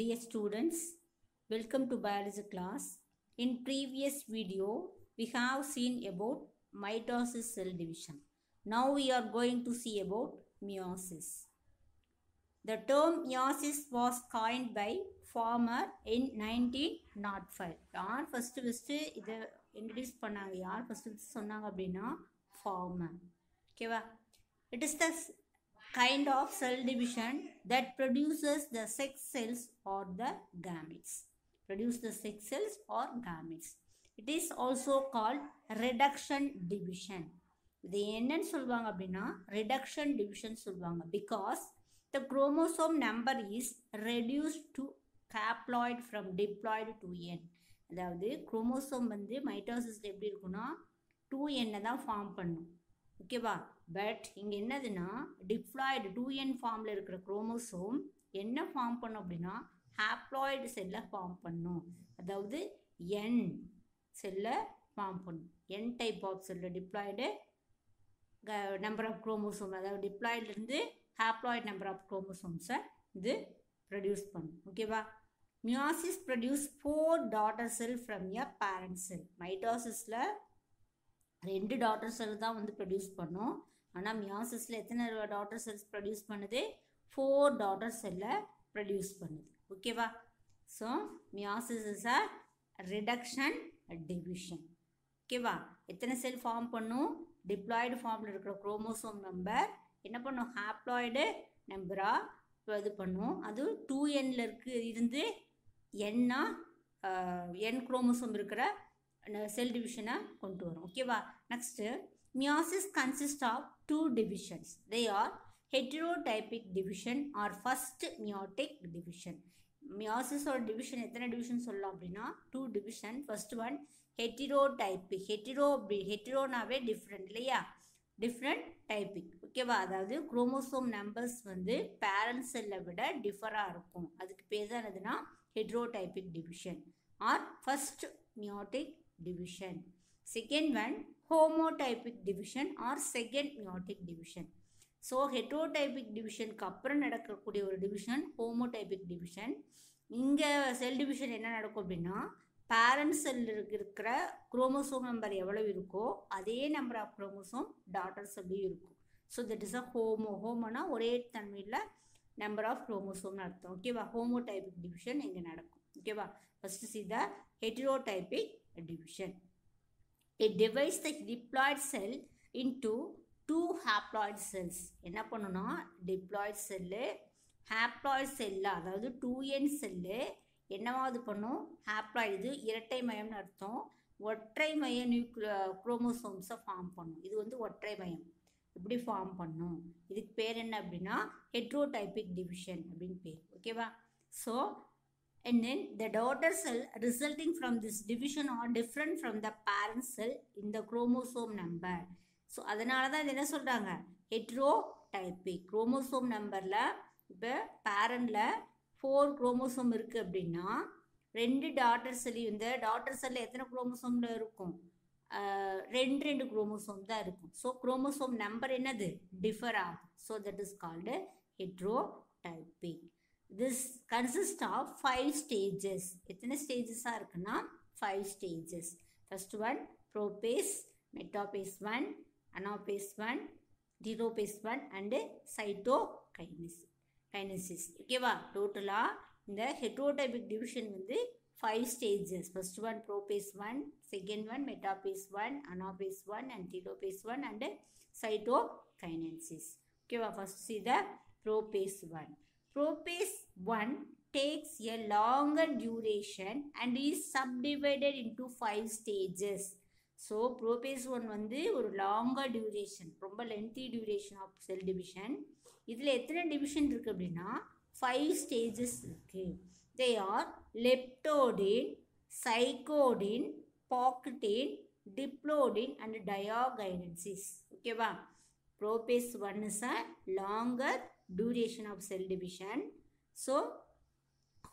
Dear students, welcome to biology class. In previous video, we have seen about mitosis cell division. Now we are going to see about meiosis. The term meiosis was coined by Farmer in 1905. யார் first first இதை introduce பண்ணாங்க யார் first first சொன்னாங்க அப்படின்னா farmer ஓகேவா it is the kind of cell division that produces the sex cells or the gametes. Produce the sex cells or gametes. It is also called reduction division. இது என்னன்னு சொல்லுவாங்க அப்படின்னா reduction division சொல்லுவாங்க. Because the chromosome number is reduce to haploid from diploid to n அதாவது chromosome வந்து மைட்டோசிஸில் எப்படி இருக்குன்னா two என்னை தான் ஃபார்ம் பண்ணும். ஓகேவா பட் இங்கே என்னதுன்னா டிப்ளாய்டு டூ என் ஃபார்மில் இருக்கிற குரோமோசோம் என்ன ஃபார்ம் பண்ணும் அப்படின்னா ஹாப்ளாய்டு செல்லை ஃபார்ம் பண்ணும். அதாவது என் செல்லை ஃபார்ம் பண்ணும். என் type of cell diploid number of chromosome அதாவது டிப்ளாய்ட்லேருந்து ஹாப்ளாய்டு நம்பர் ஆஃப் குரோமோசோம்ஸை இது ப்ரொடியூஸ் பண்ணும். ஓகேவா meiosis produce four daughter cell from a parent cell மைட்டாசிஸில் ரெண்டு டாட்டர் செல் தான் வந்து ப்ரொடியூஸ் பண்ணும். ஆனால் மியாசிஸில் எத்தனை டாட்டர் செல்ஸ் ப்ரொடியூஸ் பண்ணுது? ஃபோர் டாட்டர் செல்லை ப்ரொடியூஸ் பண்ணுது. ஓகேவா so meiosis is a reduction division ஓகேவா எத்தனை செல் ஃபார்ம் பண்ணும்? டிப்ளாய்டு ஃபார்மில் இருக்கிற குரோமோசோம் நம்பர் என்ன பண்ணும்? ஹாப்ளாய்டு நம்பராக இது பண்ணும். அது டூ என்ல இருக்கு இருந்து என்னா என் குரோமோசோம் இருக்கிற செல் டிவிஷனை கொண்டு வரும். ஓகேவா next meiosis consist of two divisions they are heterotypic division are first meiotic division மியாசிஸோட division எத்தனை டிவிஷன் சொல்லலாம் அப்படின்னா two division first one heterotypic hetero அப்படி ஹெட்டிரோனாவே டிஃப்ரெண்ட் இல்லையா? டிஃப்ரெண்ட் டைப்பிக் ஓகேவா அதாவது குரோமோசோம் நம்பர்ஸ் வந்து பேரண்ட் செல்லை விட டிஃபராக இருக்கும். அதுக்கு பேர் தான் என்னதுன்னா heterotypic division or first meiotic division. Second one, homotypic division or second meiotic division. So heterotypic டிவிஷனுக்கு அப்புறம் நடக்கக்கூடிய ஒரு டிவிஷன் ஹோமோடைபிக் டிவிஷன் இங்கே செல் டிவிஷன் என்ன நடக்கும் அப்படின்னா பேரண்ட் செல் இருக்கிற குரோமோசோம் நம்பர் எவ்வளோ இருக்கோ அதே நம்பர் ஆஃப் குரோமோசோம் டாட்டர் செல்லையும் இருக்கும். So that is a homo ஹோமோனா ஒரே தன்மையில் நம்பர் ஆஃப் குரோமோசோம்னு அர்த்தம். ஓகேவா ஹோமோடைபிக் டிவிஷன் இங்கே நடக்கும். ஓகேவா first see the heterotypic division. It divides the diploid cell into two haploid cells. என்ன பண்ணுன்னா diploid செல்லு ஹாப்ளாய்ட் செல்லு அதாவது டூ என் செல்லு என்னவாது பண்ணும்? ஹாப்ளாய்டு இது இரட்டை மயம்னு அர்த்தம். ஒற்றை மய நியூக்ளியோ குரோமோசோம்ஸை ஃபார்ம் பண்ணும். இது வந்து ஒற்றை மயம். இப்படி ஃபார்ம் பண்ணும். இதுக்கு பேர் என்ன அப்படின்னா ஹெட்ரோடைபிக் டிவிஷன் அப்படின்னு பேர். ஓகேவா so and then the daughter cell resulting from this division are different from the parent cell in the chromosome number. So அதனால தான் இது என்ன சொல்கிறாங்க ஹெட்ரோ டைப்பிக் குரோமோசோம் நம்பரில் இப்போ பேரண்டில் ஃபோர் குரோமோசோம் இருக்குது அப்படின்னா ரெண்டு டாட்டர் செல்லி இந்த டாட்டர் செல்லில் எத்தனை குரோமோசோமில் இருக்கும்? ரெண்டு ரெண்டு குரோமோசோம் தான் இருக்கும். ஸோ குரோமோசோம் நம்பர் என்னது? டிஃபர் ஆகும். So that is called heterotypic this consist of five stages எத்தனை ஸ்டேஜஸாக இருக்குன்னா five stages first one prophase metaphase one anaphase one telophase one and cytokinesis ஓகேவா டோட்டலாக இந்த ஹெட்ரோடைபிக் டிவிஷன் வந்து five stages first one prophase one second one metaphase one anaphase one and telophase one and cytokinesis ஓகேவா first see the prophase one Propase 1 takes a longer duration and is subdivided into five stages. So prophase one வந்து ஒரு longer duration ரொம்ப lengthy duration of cell division இதில் எத்தனை division இருக்குது அப்படின்னா five stages இருக்குது they are லெப்டோடின் சைக்கோடின் பாக்டின் டிப்ளோடின் and diakinesis ஓகேவா prophase one is a longer duration of cell division. So,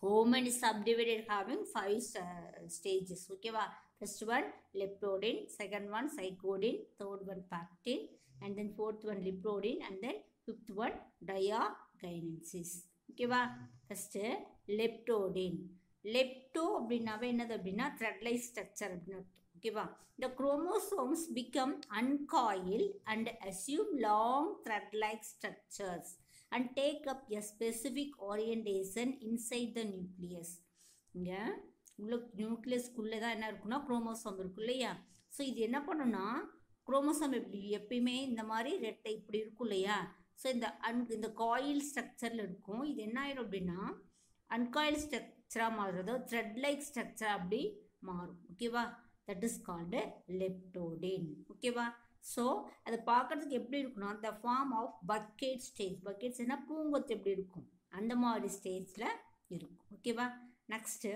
Homan is subdivided having five uh, stages. Okay, va? First one leptodin, second one cycodin, third one pactin, and then fourth one liprodin, and then fifth one diagynesis. ஓகேவா first லெப்டோடின் lepto அப்படின்னாவே என்னது அப்படின்னா த்ரெட்லைட் structure அப்படின்னு அர்த்தம் ஓகேவா the chromosomes become uncoiled and assume long thread-like structures And take up a specific orientation inside the nucleus. இங்கே உள்ள நியூக்ளியஸ்க்குள்ளே தான் என்ன இருக்குன்னா குரோமோசோம் இருக்கும் இல்லையா? ஸோ இது என்ன பண்ணுன்னா குரோமோசோம் எப்படி எப்பயுமே இந்த மாதிரி ரெட்டை இப்படி இருக்கும் இல்லையா? ஸோ இந்த அன் இந்த காயில் ஸ்ட்ரக்சரில் இருக்கும். இது என்ன ஆயிடும் அப்படின்னா அன்காயில் ஸ்ட்ரக்சராக மாறுறதோ த்ரெட் லைக் ஸ்ட்ரக்சர் அப்படி மாறும். ஓகேவா தட் இஸ் கால்டு லெப்டோடின் ஓகேவா ஸோ அதை பார்க்குறதுக்கு எப்படி இருக்குன்னா the form of bucket stage பக்கெட்ஸ்னா பூங்கொத்து எப்படி இருக்கும்? அந்த மாதிரி ஸ்டேஜில் இருக்கும். ஓகேவா next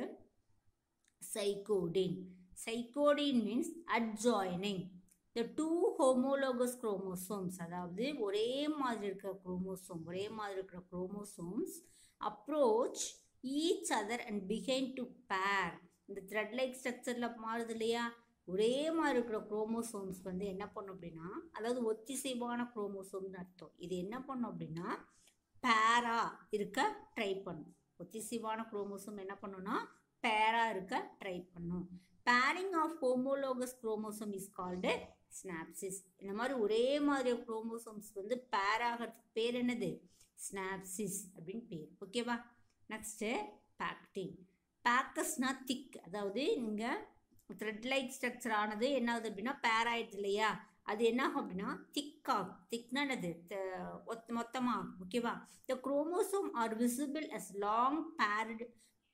zygotene zygotene means adjoining the two homologous chromosomes அதாவது ஒரே மாதிரி இருக்கிற குரோமோசோம் ஒரே மாதிரி இருக்கிற chromosomes approach each other and behind to pair இந்த த்ரெட் லைக் ஸ்ட்ரக்சரில் மாறுது இல்லையா? ஒரே மாதிரி இருக்கிற குரோமோசோம்ஸ் வந்து என்ன பண்ணும் அப்படின்னா அதாவது ஒத்திசைவான குரோமோசோம்னு அர்த்தம். இது என்ன பண்ணும் அப்படின்னா பேரா இருக்க ட்ரை பண்ணும். ஒத்திசைவான குரோமோசோம் என்ன பண்ணுன்னா பேரா இருக்க ட்ரை பண்ணும். Pairing of homologous chromosome is called synapsis இந்த மாதிரி ஒரே மாதிரி குரோமோசோம்ஸ் வந்து பேராகிறதுக்கு பேர் என்னது? ஸ்னாப்சிஸ் அப்படின்னு பேர். ஓகேவா நெக்ஸ்ட்டு பேக்டிங் பேக்கஸ்னா திக் அதாவது நீங்கள் த்ரெட் லைக் ஸ்ட்ரக்சர் ஆனது என்ன ஆகுது அப்படின்னா பேராயிடுது இல்லையா? அது என்ன ஆகும். அப்படின்னா திக்காகும் திக்னா என்னது மொத்தமாக ஓகேவா the chromosome are visible as long paired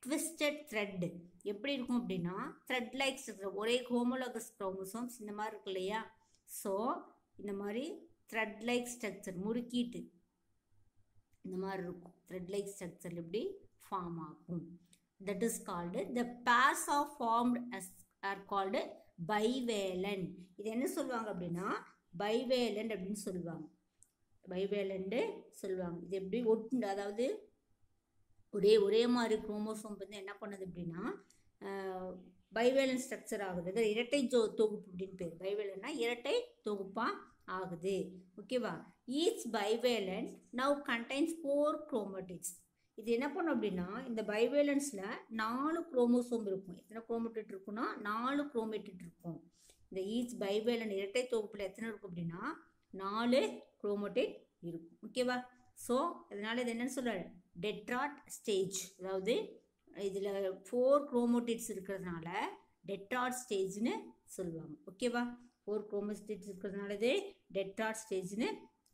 twisted thread எப்படி இருக்கும் அப்படின்னா த்ரெட் லைக் ஸ்ட்ரக்சர் ஒரே ஹோமோலோகஸ் குரோமோசோம்ஸ் இந்த மாதிரி இருக்கு இல்லையா? ஸோ இந்த மாதிரி த்ரெட் லைக் ஸ்ட்ரக்சர் முறுக்கிட்டு இந்த மாதிரி இருக்கும். த்ரெட் லைக் ஸ்ட்ரக்சர் இப்படி ஃபார்ம் ஆகும். That is called the pairs of formed as are called bivalent இது என்ன சொல்லுவாங்க அப்படின்னா பைவேலன் அப்படின்னு சொல்லுவாங்க. பைவேலன்ட்டு சொல்லுவாங்க. இது எப்படி ஒட்டு அதாவது ஒரே ஒரே மாதிரி குரோமோசோம் வந்து என்ன பண்ணுது அப்படின்னா பைவேலன் ஸ்ட்ரக்சர் ஆகுது. அதாவது இரட்டை ஜோ தொகுப்பு அப்படின்னு பேர். பைவேலன்னா இரட்டை தொகுப்பாக ஆகுது. ஓகேவா each bivalent now contains four chromatids இது என்ன பண்ணும் அப்படின்னா இந்த பைவேலன்ஸில் நாலு குரோமோசோம் இருக்கும். எத்தனை குரோமோட்டிட் இருக்குன்னா நாலு குரோமேட்டிட் இருக்கும். இந்த ஈச் பைவேலன் இரட்டை தொகுப்பில் எத்தனை இருக்கும் அப்படின்னா நாலு குரோமோட்டிட் இருக்கும். ஓகேவா ஸோ அதனால் இது என்னன்னு சொல்கிறாரு டெட்ராட் ஸ்டேஜ் அதாவது இதில் ஃபோர் குரோமோட்டிட்ஸ் இருக்கிறதுனால டெட்ராட் ஸ்டேஜ்னு சொல்லுவாங்க. ஓகேவா ஃபோர் குரோமோஸ்டேட்ஸ் இருக்கிறதுனால இது டெட்ராட் ஸ்டேஜ்னு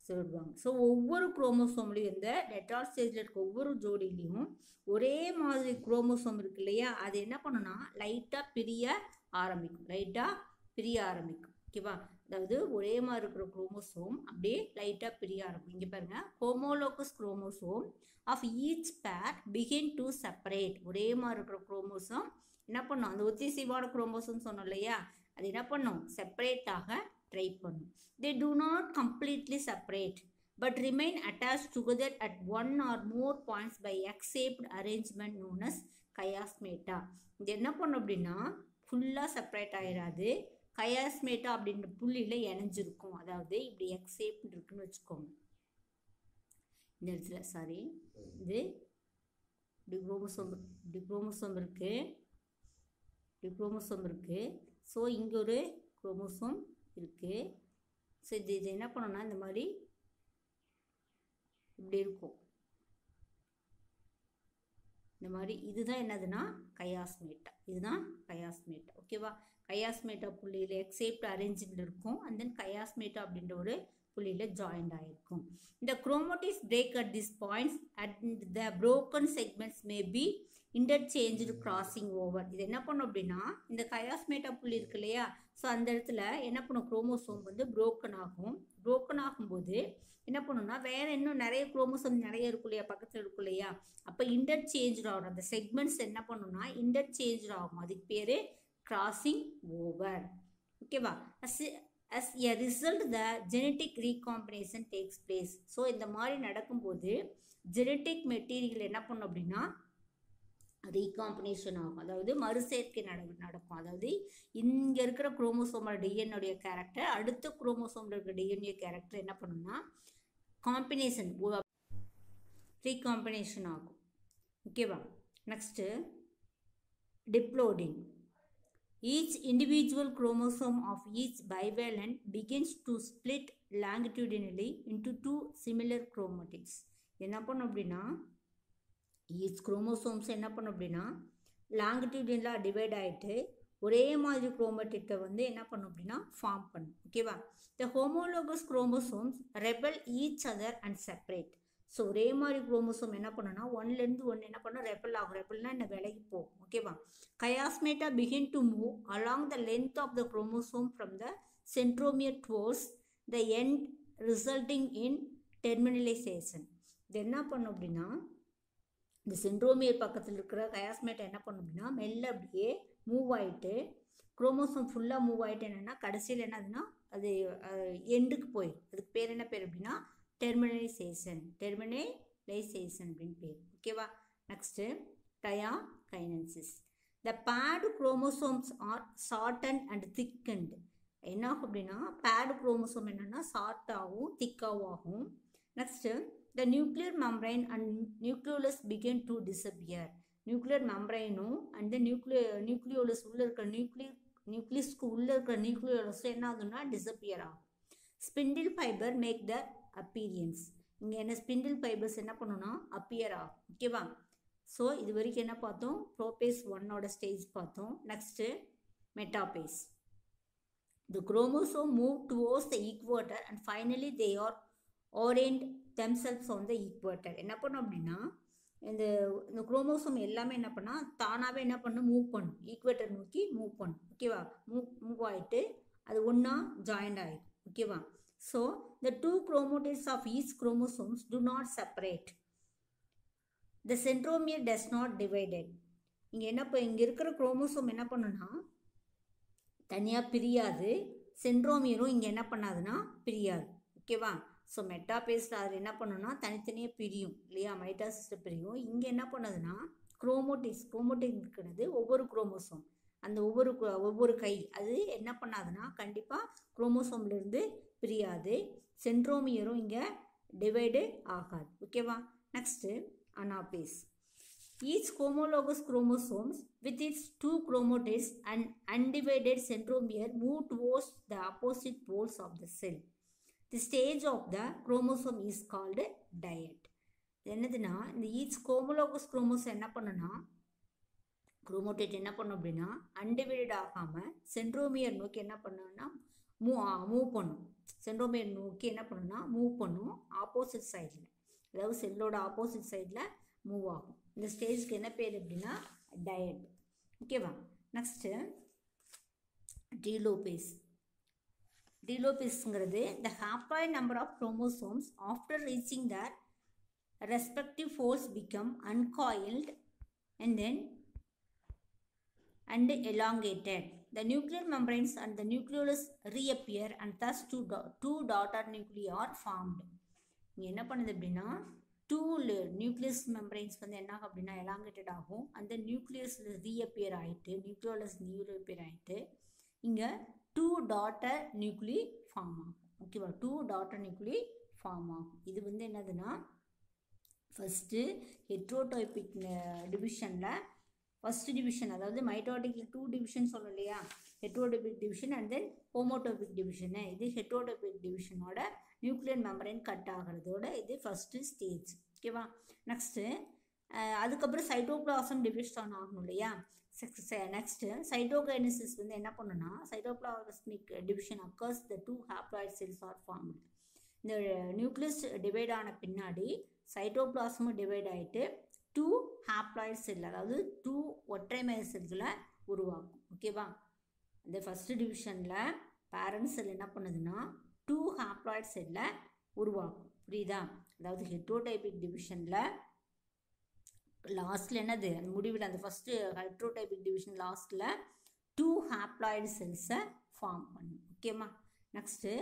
சொல்லுவாங்க. ஸோ ஒவ்வொரு குரோமோசோம்லையும் இந்த டெட்டால் ஸ்டேஜில் இருக்க ஒவ்வொரு ஜோடியிலையும் ஒரே மாதிரி குரோமோசோம் இருக்கு இல்லையா? அது என்ன பண்ணுன்னா லைட்டாக பிரிய ஆரம்பிக்கும். லைட்டாக பிரிய ஆரம்பிக்கும். ஓகேவா அதாவது ஒரே மாதிரி இருக்கிற குரோமோசோம் அப்படியே லைட்டாக பிரிய ஆரம்பிக்கும். இங்கே பாருங்கள் homologous chromosome of each pair begin to separate ஒரே மாதிரி இருக்கிற குரோமோசோம் என்ன பண்ணும்? அந்த ஒத்திசைவான குரோமோசோம் சொன்னோம் இல்லையா? அது என்ன பண்ணும்? செப்பரேட்டாக ட்ரை பண்ணும். They do not completely separate but remain attach together at one or more points by X shaped arrangement known as chiasmata இது என்ன பண்ணும் அப்படின்னா ஃபுல்லாக செப்பரேட் ஆயிடாது கயாஸ்மேட்டா அப்படின்ற புள்ளியில் இணைஞ்சிருக்கும். அதாவது இப்படி எக்ஸ் இருக்குன்னு வச்சுக்கோங்க. இந்த இடத்துல சாரி இது இப்படி குரோமோசோம் இப்படி குரோமோசோம் இருக்குது இப்படி குரோமோசோம் இருக்குது ஸோ இங்கே ஒரு குரோமோசோம் இருக்குது ஸோ இது இது என்ன பண்ணணும்னா இந்த மாதிரி இப்படி இருக்கும். இந்த மாதிரி இதுதான் என்னதுன்னா கயாஸ்மேட்டா இதுதான் கயாஸ்மேட்டா ஓகேவா கயாஸ்மேட்டா புள்ளியில் எக்ஸேப்ட் அரேஞ்சில் இருக்கும். அண்ட் தென் கயாஸ்மேட்டா அப்படின்ற ஒரு புள்ளியில் ஜாயிண்ட் ஆகிருக்கும் இந்த chromatids break at this points at the broken segments may be interchange crossing over இது என்ன பண்ணும் அப்படின்னா இந்த கயாஸ்மேட்டா புள்ளி இருக்கு இல்லையா? ஸோ அந்த இடத்துல என்ன பண்ணும்? குரோமோசோம் வந்து புரோக்கன் ஆகும். புரோக்கன் ஆகும்போது என்ன பண்ணுன்னா வேற இன்னும் நிறைய குரோமோசோம் நிறைய இருக்கும் இல்லையா? பக்கத்தில் இருக்கும் இல்லையா? அப்போ இன்டர்சேஞ்ச் ஆகும் அந்த செக்மெண்ட்ஸ் என்ன பண்ணுன்னா இன்டர்சேஞ்ச் ஆகும். அதுக்கு பேர் கிராசிங் ஓவர் ஓகேவா as as a result the genetic recombination takes place so இந்த மாதிரி நடக்கும்போது ஜெனட்டிக் மெட்டீரியல் என்ன பண்ணும் அப்படின்னா ரீகாம்பினேஷன் ஆகும். அதாவது மறுசேர்க்கை நட நடக்கும். அதாவது இங்கே இருக்கிற குரோமோசோமோட டிஎன்னுடைய கேரக்டர் அடுத்த குரோமோசோமில் இருக்கிற டிஎன்ஏ கேரக்டர் என்ன பண்ணும்னா காம்பினேஷன் ரீகாம்பினேஷன் ஆகும். ஓகேவா next diplotene each individual chromosome of each bivalent begins to split longitudinally into two similar chromatids என்ன பண்ணும் அப்படின்னா ஈச் குரோமோசோம்ஸ் என்ன பண்ணும் அப்படின்னா லாங்கிடியூடினலாக டிவைட் ஆகிட்டு ஒரே மாதிரி குரோமேட்டிட்டை வந்து என்ன பண்ணும் அப்படின்னா ஃபார்ம் பண்ணும். ஓகேவா the homologous chromosomes repel each other and separate so ஒரே மாதிரி குரோமோசோம் என்ன பண்ணுன்னா ஒன்லேருந்து ஒன்று என்ன பண்ணும்? ரெபல் ஆகும். ரெபல்னா என்ன விலகி போகும். ஓகேவா chiasmata begin to move along the length of the chromosome from the centromere towards the end resulting in terminalization இது என்ன பண்ணும் அப்படின்னா இந்த சென்ட்ரோமியர் பக்கத்தில் இருக்கிற கயாஸ்மேட்டை என்ன பண்ணும் அப்படின்னா மெல்ல அப்படியே மூவ் ஆகிட்டு குரோமோசோம் ஃபுல்லாக மூவ் ஆகிட்டு என்னென்னா கடைசியில் என்னதுன்னா அது எண்டுக்கு போய் அதுக்கு பேர் என்ன பேர் அப்படின்னா டெர்மினலைசேஷன் டெர்மினலைசேஷன் அப்படின்னு பேர். ஓகேவா next diakinesis the paired chromosomes are shorten and thicken என்ன ஆகும் அப்படின்னா பேடு குரோமோசோம் என்னென்னா ஷார்ட்டாகவும் திக்காகவும் ஆகும். Next the nuclear membrane and nucleolus begin to disappear nuclear மெம்ப்ரைனும் and the nucleo nucleolus உள்ளே இருக்கிற நியூக்ளியர் நியூக்ளியஸ்க்கு உள்ளே இருக்கிற நியூக்ளியோலஸ் என்ன ஆகுதுன்னா டிசப்பியர் ஆகும். Spindle fibre make the appearance இங்கே என்ன ஸ்பிண்டில் ஃபைபர்ஸ் என்ன பண்ணுன்னா அப்பியர் ஆகும். ஓகேவா ஸோ இது வரைக்கும் என்ன பார்த்தோம்? ப்ரோபேஸ் ஒன்னோட ஸ்டேஜ் பார்த்தோம். Next metaphase the chromosome move towards the equator and finally they are orient themselves on the equator என்ன பண்ணும் அப்படின்னா இந்த இந்த குரோமோசோம் எல்லாமே என்ன பண்ணால் தானாகவே என்ன பண்ணும் மூவ் பண்ணும். ஈக்வேட்டர் நோக்கி மூவ் பண்ணும். ஓகேவா மூவ் மூவ் ஆகிட்டு அது ஒன்றா ஜாயிண்ட் ஆகிடும் ஓகேவா so the two chromatids of each chromosomes do not separate the centromere does not divided இங்கே என்ன இப்போ இங்கே இருக்கிற குரோமோசோம் என்ன பண்ணுன்னா தனியாக பிரியாது. சென்ட்ரோமியரும் இங்கே என்ன பண்ணாதுன்னா பிரியாது. ஓகேவா ஸோ மெட்டாபேஸில் அதில் என்ன பண்ணுன்னா தனித்தனியாக பிரியும் இல்லையா? மைட்டாசிஸ்ட்டு பிரியும். இங்கே என்ன பண்ணுதுன்னா குரோமோட்டிக்ஸ் குரோமோட்டிக் இருக்கிறது ஒவ்வொரு குரோமோசோம் அந்த ஒவ்வொரு ஒவ்வொரு கை. அது என்ன பண்ணாதுன்னா கண்டிப்பாக குரோமோசோம்லேருந்து பிரியாது. சென்ட்ரோமியரும் இங்கே டிவைடு ஆகாது. ஓகேவா next anaphase each homologous chromosomes with its two chromatids and undivided centromere move towards the opposite poles of the cell the stage of the chromosome is called dyad என்னதுன்னா இந்த ஈச் ஹோமோலோகஸ் குரோமோசோம் என்ன பண்ணுன்னா குரோமோடைட் என்ன பண்ணும் அப்படின்னா undivided ஆகாமல் centromere நோக்கி என்ன பண்ணுன்னா மூவ் மூவ் பண்ணும். சென்ட்ரோமியர் நோக்கி என்ன பண்ணுன்னா மூவ் பண்ணும் ஆப்போசிட் சைடில் அதாவது செல்லோட ஆப்போசிட் சைடில் மூவ் ஆகும். இந்த ஸ்டேஜ்க்கு என்ன பேர் அப்படின்னா டயட் ஓகேவா நெக்ஸ்ட்டு டீலோபேஸ் டிலோபிஸ்ங்கிறது the ஹாப்பாய் number of chromosomes after reaching their respective poles become uncoiled and then and elongated. The nuclear membranes and the nucleolus reappear and thus two, two two daughter nuclei are formed. இங்கே என்ன பண்ணுது அப்படின்னா two nucleus membranes வந்து என்ன ஆகும் அப்படின்னா elongated ஆகும் அந்த நியூக்ளியஸ் ரீஅப்பியர் ஆகிட்டு நியூக்ளியோலஸ் ரீஅப்பியர் ஆகிட்டு இங்கே டூ டாட்டர் நியூக்ளி ஃபார்ம் ஆகும். ஓகேவா டூ டாட்டர் நியூக்ளி ஃபார்ம் ஆகும். இது வந்து என்னதுன்னா ஃபஸ்ட்டு ஹெட்ரோடைபிக் டிவிஷனில் ஃபஸ்ட் டிவிஷன் அதாவது மைட்டோட்டிக்கில் டூ டிவிஷன் சொல்லணும் இல்லையா? Heterotypic division and then homotypic division இது ஹெட்ரோடோபிக் டிவிஷனோட நியூக்ளியர் மெம்பரைன் கட் ஆகிறதோட இது ஃபஸ்ட்டு ஸ்டேஜ் ஓகேவா நெக்ஸ்ட்டு அதுக்கப்புறம் சைட்டோபிளாசம் டிவிஷன் ஆகணும் இல்லையா? நெக்ஸ்ட்டு சைட்டோகைனசிஸ் வந்து என்ன பண்ணுன்னா cytoplasmic division occurs the two haploid cells are form இந்த நியூக்ளியஸ் டிவைட் ஆன பின்னாடி சைட்டோபிளாஸ்மும் டிவைட் ஆகிட்டு டூ ஹாப்ளாய்ட் செல் அதாவது டூ ஒற்றைமய செல்களை உருவாக்கும். ஓகேவா இந்த ஃபஸ்ட்டு டிவிஷனில் பேரண்ட் செல் என்ன பண்ணுதுன்னா டூ ஹாப்ளாய்ட் செல்லை உருவாக்கும். புரியுதா? அதாவது ஹெட்ரோடைபிக் டிவிஷனில் லாஸ்ட்டில் என்னது? அந்த முடிவில் அந்த ஃபஸ்ட்டு ஹைட்ரோடைபிக் டிவிஷன் லாஸ்ட்டில் டூ ஹாப்ளாய்டு செல்ஸை ஃபார்ம் பண்ணும். ஓகேம்மா next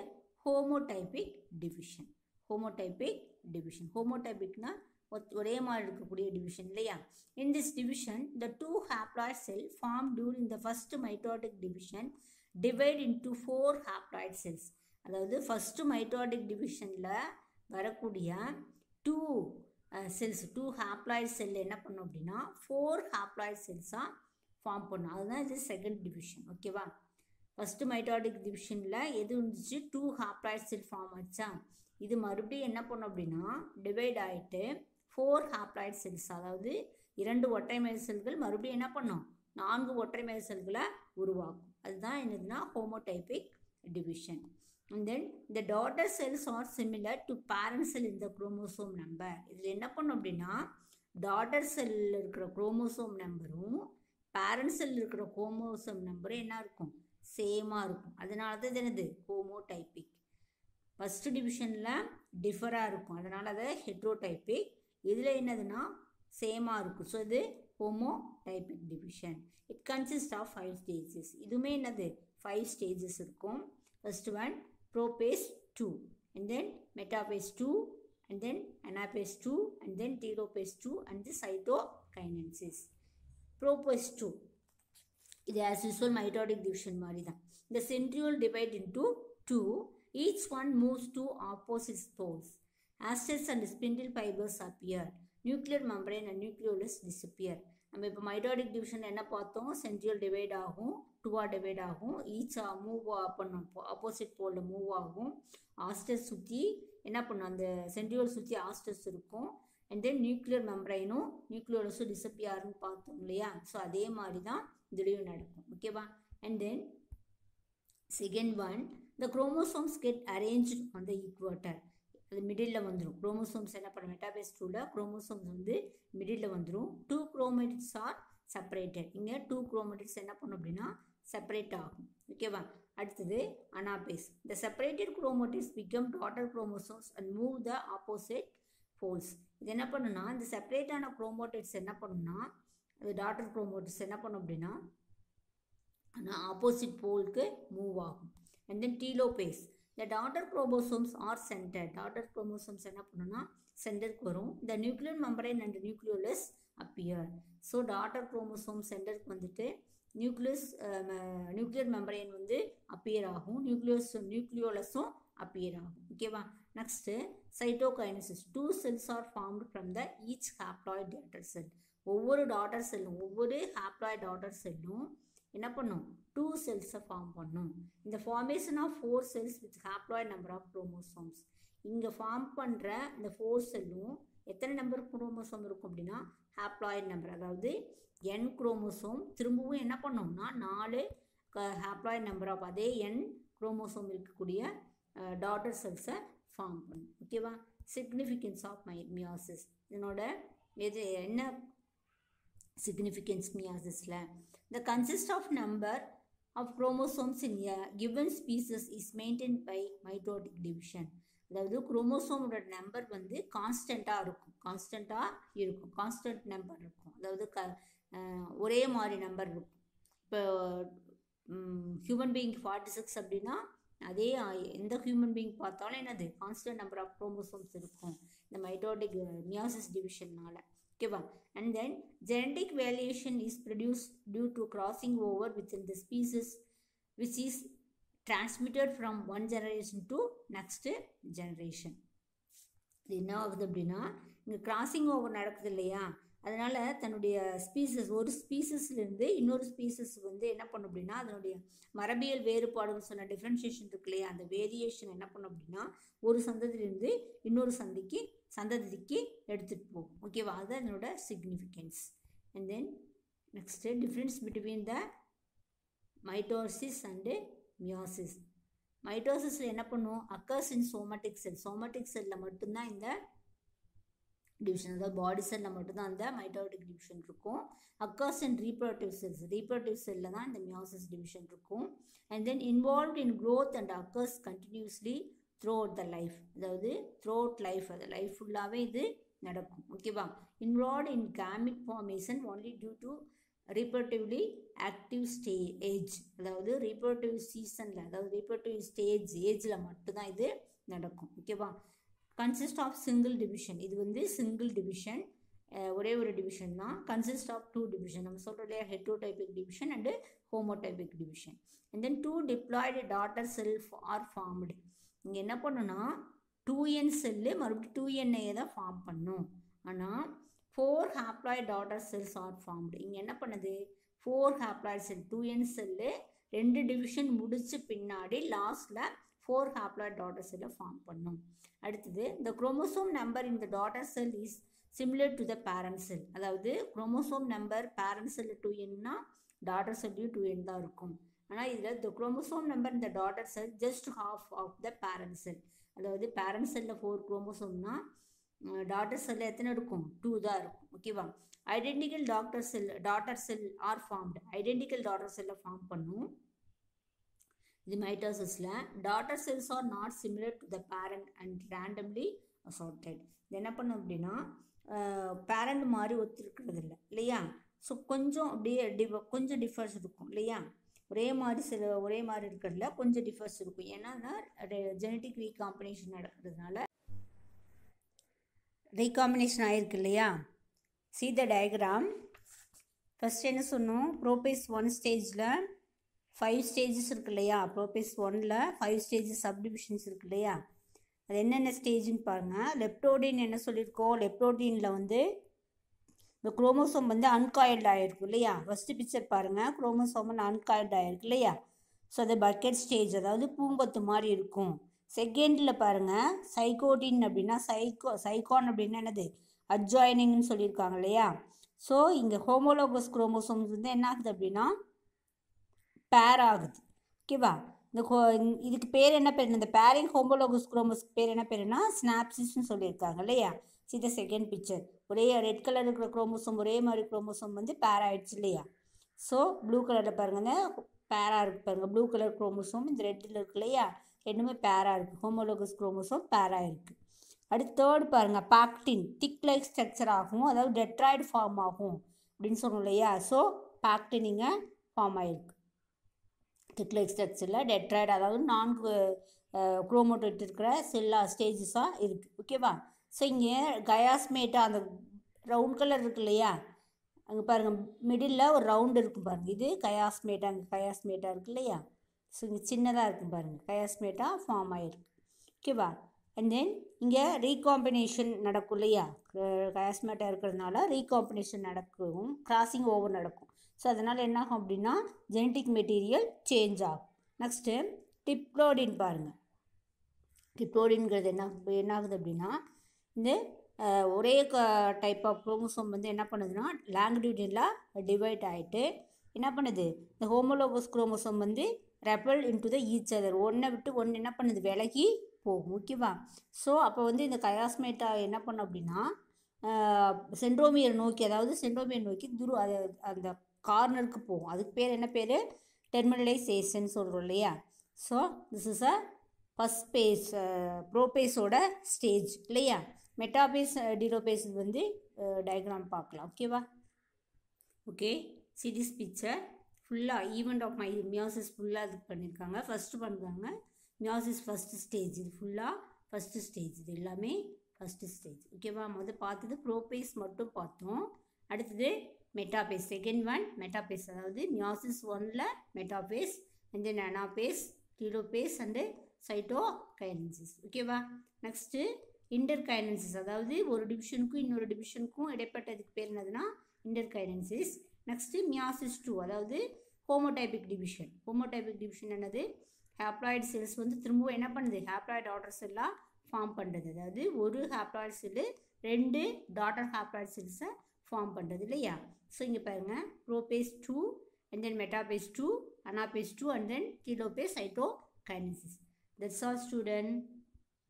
homotypic division homotypic division ஹோமோடைபிக்னா ஒரே மாதிரி இருக்கக்கூடிய டிவிஷன் இல்லையா? In this division the two haploid cell form during the first mitotic division divide into four haploid cells அதாவது ஃபஸ்ட்டு மைட்டோட்டிக் டிவிஷனில் வரக்கூடிய two cells two haploid cell என்ன பண்ணும் அப்படின்னா ஃபோர் ஹாப்ளாய்ட் செல்ஸாக ஃபார்ம் பண்ணும். அதுதான் இது செகண்ட் டிவிஷன் ஓகேவா ஃபஸ்ட்டு மைட்டாடிக் டிவிஷனில் எது இருந்துச்சு டூ ஹாப்ளாய்ட் செல் ஃபார்ம் ஆச்சா? இது மறுபடியும் என்ன பண்ணும் அப்படின்னா டிவைட் ஆகிட்டு ஃபோர் ஹாப்ளாய்ட் செல்ஸ் அதாவது இரண்டு ஒற்றைமை செல்கள் மறுபடியும் என்ன பண்ணும்? நான்கு ஒற்றைமை செல்களை உருவாக்கும். அதுதான் என்னதுன்னா ஹோமோடைபிக் டிவிஷன் அண்ட் தென் இந்த daughter cells are similar to parent cell இந்த குரோமோசோம் நம்பர் இதில் என்ன பண்ணும் அப்படின்னா டாட்டர் செல்லில் இருக்கிற குரோமோசோம் நம்பரும் பேரண்ட் செல்லில் இருக்கிற குரோமோசோம் நம்பரும் என்ன இருக்கும்? சேமாக இருக்கும். அதனால தான் இது என்னது? ஹோமோடைப்பிக் ஃபஸ்ட்டு டிவிஷனில் டிஃபராக இருக்கும். அதனால் அதை ஹெட்ரோடைப்பிக் இதில் என்னதுன்னா சேமாக இருக்கும். ஸோ இது homotypic division it consist of five stages இதுவுமே என்னது? ஃபைவ் ஸ்டேஜஸ் இருக்கும். First one prophase two and then metaphase two and then anaphase two and then telophase two and the cytokinesis prophase two இது as usual mitotic division மாதிரி தான் இந்த centriole divide into two each one moves to opposite poles asters and spindle fibres appear nuclear membrane and nucleolus disappear நம்ம இப்போ mitotic division என்ன பார்த்தோம்? சென்ட்ரியல் divide ஆகும். டூவாக டிவைட் ஆகும் ஈச் மூவ் பண்ணும் ஆப்போசிட் போலில் மூவ் ஆகும். ஆஸ்டர்ஸ் சுற்றி என்ன பண்ணும் அந்த சென்ட்ரியோல் சுற்றி ஆஸ்டர்ஸ் இருக்கும். அண்ட் தென் நியூக்ளியர் மெம்பரைனும் நியூக்ளியோலஸும் டிசப்பியாருன்னு பார்த்தோம் இல்லையா? ஸோ அதே மாதிரி தான் இதுலேயும் நடக்கும். ஓகேவா and then second one the chromosomes get arrange on the equator அது மிடில் வந்துடும் குரோமோசோம்ஸ் என்ன பண்ணும் மெட்டாபேஸ் டூவில் குரோமோசோம்ஸ் வந்து மிடில் வந்துடும் டூ குரோமேட்டிக்ஸ் ஆர் செப்பரேட்டட் இங்கே டூ குரோமேட்டிக்ஸ் என்ன பண்ணும் அப்படின்னா செப்பரேட் ஆகும். ஓகேவா அடுத்தது anaphase. The separated chromatids become daughter chromosomes and move the opposite poles இது என்ன பண்ணுன்னா இந்த செப்பரேட்டான குரோமோட்டிக்ஸ் என்ன பண்ணுன்னா அது டாட்டர் குரோமோட்டிக்ஸ் என்ன பண்ணும் அப்படின்னா ஆப்போசிட் போலுக்கு மூவ் ஆகும். அண்ட் தென் டீலோபேஸ் இந்த daughter chromosomes are centre daughter chromosomes என்ன பண்ணுன்னா சென்டருக்கு வரும். இந்த nuclear membrane and nucleolus appear so daughter chromosome சென்டருக்கு வந்துட்டு நியூக்ளியஸ் நியூக்ளியர் மெம்பரேன் வந்து அப்பியர் ஆகும். நியூக்ளியோஸ் நியூக்ளியோலஸும் அப்பியர் ஆகும். ஓகேவா next cytokinesis two cells are formed from the each haploid daughter cell ஒவ்வொரு டாட்டர் செல்லும் ஒவ்வொரு ஹாப்ளாய்ட் டாட்டர் செல்லும் என்ன பண்ணும்? டூ செல்ஸை ஃபார்ம் பண்ணும். இந்த formation of four cells with haploid number of chromosomes இங்கே ஃபார்ம் பண்ணுற இந்த ஃபோர் செல்லும் எத்தனை நம்பர் குரோமோசோம் இருக்கும் அப்படின்னா ஹாப்ளாய்ட் நம்பர் அதாவது என் குரோமோசோம் திரும்பவும் என்ன பண்ணோம்னா நாலு ஹாப்ளாய்ட் நம்பர் ஆஃப் அதே என் குரோமோசோம் இருக்கக்கூடிய டாட்டர் செல்ஸை ஃபார்ம் பண்ணும். ஓகேவா சிக்னிஃபிகன்ஸ் ஆஃப் மை மியாசிஸ் இதனோட எது என்ன significance மியாசிஸில் the consist of number of chromosomes in a given species is maintained by mitotic division. அதாவது குரோமோசோமோட நம்பர் வந்து கான்ஸ்டண்ட்டாக இருக்கும். கான்ஸ்டண்ட்டாக இருக்கும். கான்ஸ்டன்ட் நம்பர் இருக்கும். அதாவது க ஒரே மாதிரி நம்பர் இருக்கும். இப்போ ஹியூமன் பீயிங் ஃபார்ட்டி சிக்ஸ் அப்படின்னா அதே எந்த ஹியூமன் பீயிங் பார்த்தாலும் என்னது? கான்ஸ்டன்ட் நம்பர் ஆஃப் குரோமோசோம்ஸ் இருக்கும். இந்த மைட்டோட்டிக் மியாசிஸ் டிவிஷன்னால் ஓகேவா and then genetic variation is produce due to crossing over within the species which is transmitted from one generation to next generation இது என்ன ஆகுது அப்படின்னா இங்கே கிராசிங் ஓவர் நடக்குது இல்லையா? அதனால் தன்னுடைய ஸ்பீசஸ் ஒரு ஸ்பீசஸ்லேருந்து இன்னொரு ஸ்பீசஸ் வந்து என்ன பண்ணும் அப்படின்னா அதனுடைய மரபியல் வேறுபாடுன்னு சொன்ன டிஃப்ரென்ஷியேஷன் இருக்கு இல்லையா? அந்த வேரியேஷன் என்ன பண்ணும் அப்படின்னா ஒரு சந்ததியிலேருந்து இன்னொரு சந்திக்கு சந்ததிக்கு எடுத்துகிட்டு போகும். ஓகேவா அது அதனோட significance and then next difference between the mitosis and meiosis மைட்டோசிஸில் என்ன பண்ணுவோம்? அக்கர்ஸ் இன் சோமட்டிக் செல் சோமட்டிக் செல்லில் மட்டும்தான் இந்த டிவிஷன் அதாவது பாடி செல்லில் மட்டும்தான் அந்த மைட்டோட்டிக் டிவிஷன் இருக்கும். Occurs and reproductive cells reproductive செல்லில் தான் இந்த மியாசிஸ் டிவிஷன் இருக்கும். And then involve in growth and occurs continuously throughout the life அதாவது த்ரூ அவுட் லைஃப் அது லைஃப் ஃபுல்லாகவே இது நடக்கும். ஓகேவா involve in gametic formation only due to reproductively active stage அதாவது ரீப்ரொடக்டிவ் சீசனில் அதாவது ரீப்ரொடக்டிவ் ஸ்டேஜ் ஏஜில் மட்டும்தான் இது நடக்கும் ஓகேவா கன்சிஸ்ட் ஆஃப் சிங்கிள் டிவிஷன் இது வந்து சிங்கிள் டிவிஷன் ஒரே ஒரு டிவிஷன் தான். கன்சிஸ்ட் ஆஃப் டூ டிவிஷன் நம்ம சொல்கிறோம் இல்லையா? Heterotypic division and homotypic division and then two diploid daughter cell are formed இங்கே என்ன பண்ணுன்னா டூ என் செல்லு மறுபடியும் டூ என்ஐயை தான் ஃபார்ம் பண்ணும். ஆனால் four haploid daughter cells are formed இங்கே என்ன பண்ணுது? Four haploid cell two n cell ரெண்டு டிவிஷன் முடித்து பின்னாடி லாஸ்ட்டில் ஃபோர் ஹாப்ளாய்ட் டாட்டர் செல்லை ஃபார்ம் பண்ணும். அடுத்தது இந்த குரோமோசோம் நம்பர் இந்த daughter cell is similar to the parent cell அதாவது chromosome number parent cell two என்னா டாட்டர் செல்லையும் டூ என் தான் இருக்கும். ஆனால் இதில் இந்த குரோமோசோம் நம்பர் இந்த daughter cell just half of the parent cell அதாவது பேரண்ட் செல்லில் ஃபோர் குரோமோசோம்னா டாட்டர் செல் எத்தனை இருக்கும்? டூ தான் இருக்கும். ஓகேவா identical doctor cell daughter cell are formed identical daughter செல்லை ஃபார்ம் பண்ணும். இது மைட்டோசிஸில் daughter cells are not similar to the parent and randomly assorted இது என்ன பண்ணும் அப்படின்னா பேரண்ட் மாதிரி ஒத்துருக்கிறது இல்லை. இல்லையா? ஸோ கொஞ்சம் அப்படியே டிவ கொஞ்சம் டிஃபர்ஸ் இருக்கும். இல்லையா? ஒரே மாதிரி சில ஒரே மாதிரி இருக்கிறதுல கொஞ்சம் டிஃபர்ஸ் இருக்கும். ஏன்னா ஜெனட்டிக் ரீகாம்பினேஷன் நடக்கிறதுனால ரீகாம்பினேஷன் ஆகிருக்கு இல்லையா? சி த டயக்ராம் ஃபஸ்ட் என்ன சொன்னோம்? ப்ரோபேஸ் ஒன் ஸ்டேஜில் ஃபைவ் ஸ்டேஜஸ் இருக்கு இல்லையா? ப்ரோபேஸ் ஒனில் ஃபைவ் ஸ்டேஜஸ் சப்டிவிஷன்ஸ் இருக்கு இல்லையா? அது என்னென்ன ஸ்டேஜ்னு பாருங்கள் லெப்டோடின் என்ன சொல்லியிருக்கோம்? லெப்டோடினில் வந்து இந்த குரோமோசோம் வந்து அன்காயில்டு ஆகிருக்கும் இல்லையா? ஃபஸ்ட்டு பிக்சர் பாருங்கள் குரோமோசோம் வந்து அன்காயில்டு ஆகிருக்கு இல்லையா? ஸோ அது பக்கெட் ஸ்டேஜ் அதாவது பூங்கொத்து மாதிரி இருக்கும். செகண்டில் பாருங்கள் சைகோடின் அப்படின்னா சைக்கோ சைகோன் அப்படின்னா என்னது? அட்ஜாயினிங்னு சொல்லியிருக்காங்க இல்லையா? ஸோ இங்கே ஹோமோலோகஸ் குரோமோசோம்ஸ் வந்து என்ன ஆகுது அப்படின்னா? பேர் ஆகுது. ஓகேவா இந்த ஹோ இதுக்கு பேர் என்ன பேர்? இந்த பேரிங் ஹோமோலோகஸ் குரோமோஸ்க்கு பேர் என்ன பேருன்னா ஸ்னாப்சிஸ்ன்னு சொல்லியிருக்காங்க இல்லையா? சி த செகண்ட் பிக்சர் ஒரே ரெட் கலர் இருக்கிற குரோமோசோம் ஒரே மாதிரி குரோமோசோம் வந்து பேர் ஆயிடுச்சு இல்லையா? ஸோ ப்ளூ கலரில் பாருங்கள் பேராக இருக்குது பாருங்கள் ப்ளூ கலர் குரோமோசோம் இந்த ரெட்டில் இருக்கு இல்லையா? ரெண்டுமே பேராக இருக்குது ஹோமோலோகஸ் குரோமோசோம் பேராக இருக்குது அடுத்து தேர்ட் பாருங்கள் பாக்டின் திக் லைக் ஸ்ட்ரக்சர் ஆகும். அதாவது டெட்ராய்டு ஃபார்ம் ஆகும் அப்படின்னு சொன்னோம் இல்லையா? ஸோ பாக்டினிங்க ஃபார்ம் ஆகிருக்கு திக் லைக் ஸ்ட்ரக்சரில் டெட்ராய்டு அதாவது நான்கு குரோமோட்டோட் இருக்கிற செல்லா ஸ்டேஜஸாக இருக்குது ஓகேவா ஸோ இங்கே கயாஸ்மேட்டா அந்த ரவுண்ட் கலர் இருக்கு இல்லையா? அங்கே பாருங்கள் மிடில் ஒரு ரவுண்டு இருக்கும் பாருங்கள் இது கயாஸ்மேட்டா அங்கே கயாஸ்மேட்டா இருக்கு இல்லையா? சின்னதாக இருக்கும் பாருங்கள் கயாஸ்மேட்டா ஃபார்ம் ஆகிருக்கு ஓகேவா அண்ட் தென் இங்கே ரீகாம்பினேஷன் நடக்கும் இல்லையா? கயாஸ்மேட்டாக இருக்கிறதுனால ரீகாம்பினேஷன் நடக்கும். கிராசிங் ஓவர் நடக்கும். ஸோ அதனால் என்ன ஆகும் அப்படின்னா ஜெனட்டிக் மெட்டீரியல் சேஞ்ச் ஆகும். நெக்ஸ்ட்டு டிப்ளோடின் பாருங்கள் டிப்ளோடின்கிறது என்ன என்ன ஆகுது அப்படின்னா இந்த ஒரே க டைப் ஆஃப் குரோமோசோம் வந்து என்ன பண்ணுதுன்னா லாங்குடியூடினில் டிவைட் ஆகிட்டு என்ன பண்ணுது? இந்த ஹோமோலோகஸ் குரோமோசோம் வந்து repel into the each other ஒன்றை விட்டு ஒன்று என்ன பண்ணுது? விலகி போகும். ஓகேவா ஸோ அப்போ வந்து இந்த கயாஸ்மேட்டா என்ன பண்ணும் அப்படின்னா சென்ட்ரோமியர் நோக்கி அதாவது சென்ட்ரோமியர் நோக்கி துரு அது அந்த கார்னருக்கு போகும். அதுக்கு பேர் என்ன பேர்? டெர்மினலைசேஷன் சொல்கிறோம் இல்லையா? So this is a first phase ப்ரோபேஸோட stage இல்லையா? மெட்டாபேஸ் டிரோபேஸ் வந்து டயக்ராம் பார்க்கலாம். ஓகேவா ஓகே சிடிஸ் பிக்சர் ஃபுல்லாக ஈவெண்ட் ஆஃப் மை மியாசிஸ் ஃபுல்லாக இது பண்ணியிருக்காங்க ஃபஸ்ட்டு பண்ணுறாங்க மியாசிஸ் ஃபஸ்ட்டு ஸ்டேஜ் இது ஃபுல்லாக ஃபஸ்ட்டு ஸ்டேஜ் இது எல்லாமே ஃபஸ்ட்டு ஸ்டேஜ் ஓகேவா முதல் பார்த்தது ப்ரோபேஸ் மட்டும் பார்த்தோம். அடுத்தது மெட்டாபேஸ் செகண்ட் ஒன் மெட்டாபேஸ் அதாவது மியாசிஸ் ஒனில் metaphase and then anaphase telophase and cytokinesis ஓகேவா நெக்ஸ்ட்டு இன்டர் கைனன்சிஸ் அதாவது ஒரு டிவிஷனுக்கும் இன்னொரு டிவிஷனுக்கும் இடைப்பட்டதுக்கு பேர் என்னதுன்னா interkinesis next meiosis two அதாவது ஹோமோடைபிக் டிவிஷன் ஹோமோடைபிக் டிவிஷன் என்னது? ஹேப்ராய்டு செல்ஸ் வந்து திரும்பவும் என்ன பண்ணுது? ஹேப்ராய்டு டாட்டர் செல்லாக ஃபார்ம் பண்ணுறது அதாவது ஒரு ஹேப்ராய்டு செல்லு ரெண்டு டாட்டர் ஹேப்ராய்டு செல்ஸை ஃபார்ம் பண்ணுறது இல்லையா? ஸோ இங்கே பாருங்கள் prophase two and then metaphase two anaphase two and then telophase cytokinesis that's all student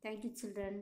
thank you children